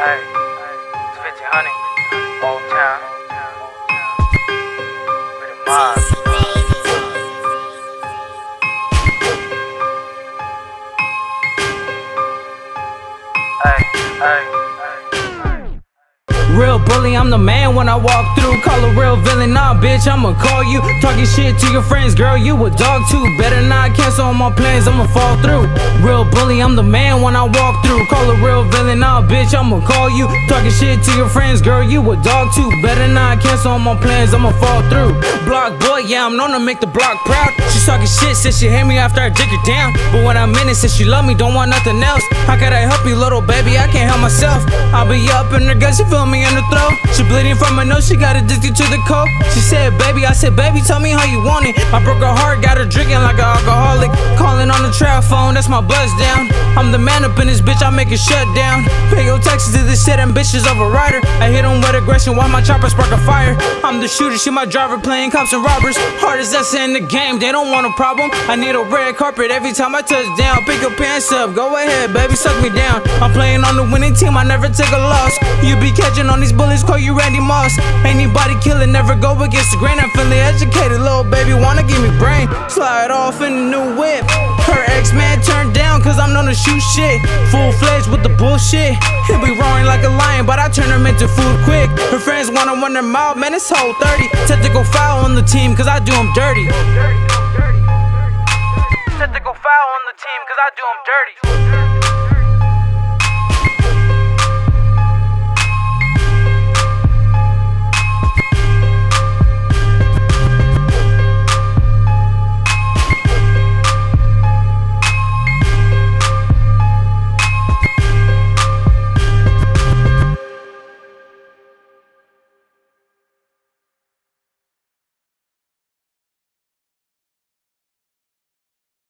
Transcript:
Hey, it's 1500, Old Town. With a. Real bully, I'm the man when I walk through. Call a real villain, nah, bitch, I'ma call you. Talking shit to your friends, girl, you a dog too. Better not cancel all my plans, I'ma fall through. Real bully, I'm the man when I walk through. Call a real villain, nah, bitch, I'ma call you. Talking shit to your friends, girl, you a dog too. Better not cancel my plans, I'ma fall through. Block boy, yeah, I'm known to make the block proud. She talking shit, said she hate me after I dick her down. But when I'm in it, said she love me, don't want nothing else. How could I help you, little baby? I can't help myself. I'll be up in her gut, she feel me in the throat. She bleeding from her nose, she got addicted to the coke. She said, baby, I said, baby, tell me how you want it. I broke her heart, got her drinking like an alcoholic. Calling on the trap phone, that's my buzz down. I'm the man up in this bitch, I make it shut down. Taxes to this shit, ambitious of a rider. I hit him with aggression while my chopper spark a fire. I'm the shooter, she my driver, playing cops and robbers. Hardest that's in the game, they don't want a problem. I need a red carpet every time I touch down. Pick your pants up, go ahead, baby, suck me down. I'm playing on the winning team, I never take a loss. You be catching on these bullets, call you Randy Moss. Anybody killing, never go against the grain. I'm feeling educated, little baby, wanna give me brain. Slide off in the new whip. Her ex man turned down, cause I'm known to shoot shit. Full fledged with the bullshit. He'll be roaring like a lion, but I turn him into food quick. Her friends wanna run their mouth, man, it's whole 30. Technical foul on the team, cause I do him dirty. Technical foul on the team, cause I do him dirty.